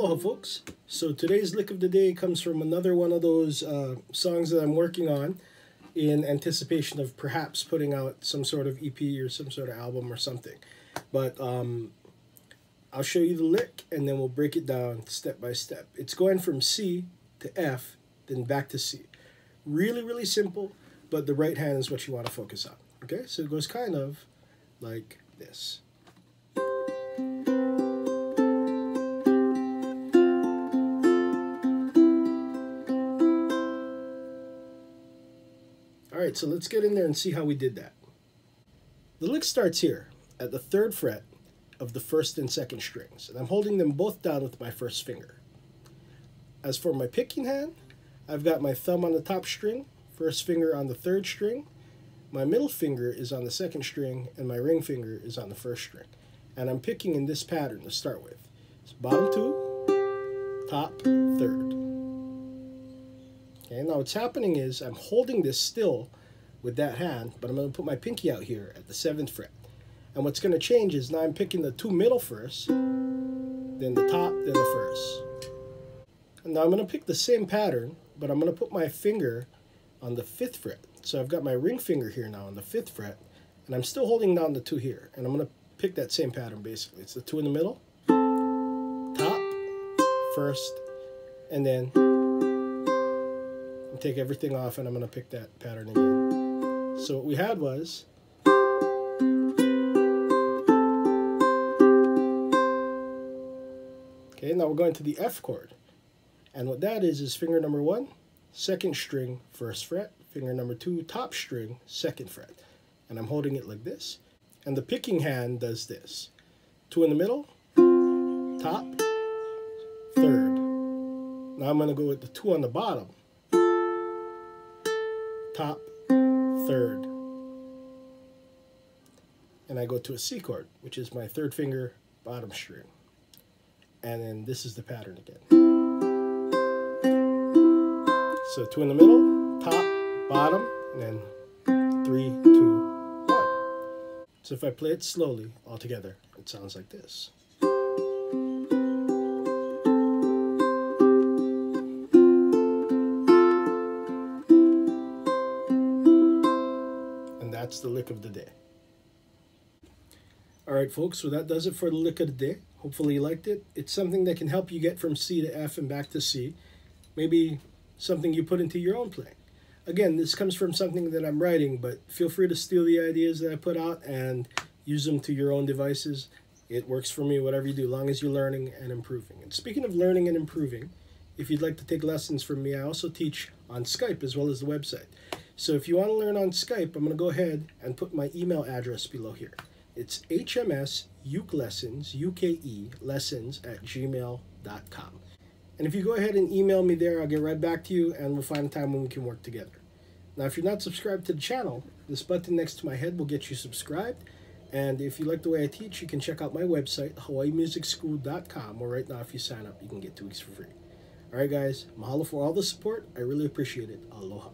Aloha, folks. So today's lick of the day comes from another one of those uh, songs that I'm working on in anticipation of perhaps putting out some sort of EP or some sort of album or something. But um, I'll show you the lick and then we'll break it down step by step. It's going from C to F, then back to C. Really, really simple, but the right hand is what you want to focus on. Okay, so it goes kind of like this. All right, so let's get in there and see how we did that. The lick starts here at the third fret of the first and second strings, and I'm holding them both down with my first finger. As for my picking hand, I've got my thumb on the top string, first finger on the third string, my middle finger is on the second string, and my ring finger is on the first string. And I'm picking in this pattern to start with. It's bottom two, top third. What's happening is I'm holding this still with that hand, but I'm going to put my pinky out here at the 7th fret. And what's going to change is now I'm picking the two middle first, then the top, then the first. And now I'm going to pick the same pattern, but I'm going to put my finger on the 5th fret. So I've got my ring finger here now on the 5th fret, and I'm still holding down the 2 here. And I'm going to pick that same pattern basically. It's the 2 in the middle, top, first, and then take everything off and I'm going to pick that pattern again. So what we had was Okay, now we're going to the F chord. And what that is is finger number one, second string, first fret, finger number two, top string, second fret. And I'm holding it like this. And the picking hand does this. Two in the middle, top, third. Now I'm going to go with the two on the bottom top, third. And I go to a C chord, which is my third finger, bottom string. And then this is the pattern again. So two in the middle, top, bottom, and then three, two, one. So if I play it slowly all together, it sounds like this. That's the lick of the day. All right, folks, so that does it for the lick of the day. Hopefully you liked it. It's something that can help you get from C to F and back to C. Maybe something you put into your own playing. Again, this comes from something that I'm writing, but feel free to steal the ideas that I put out and use them to your own devices. It works for me, whatever you do, long as you're learning and improving. And speaking of learning and improving, if you'd like to take lessons from me, I also teach on Skype as well as the website. So if you want to learn on Skype, I'm going to go ahead and put my email address below here. It's HMS Uke Lessons, U-K-E, lessons at gmail.com. And if you go ahead and email me there, I'll get right back to you and we'll find a time when we can work together. Now, if you're not subscribed to the channel, this button next to my head will get you subscribed. And if you like the way I teach, you can check out my website, hawaiimusicschool.com, where right now, if you sign up, you can get two weeks for free. All right, guys, mahalo for all the support. I really appreciate it. Aloha.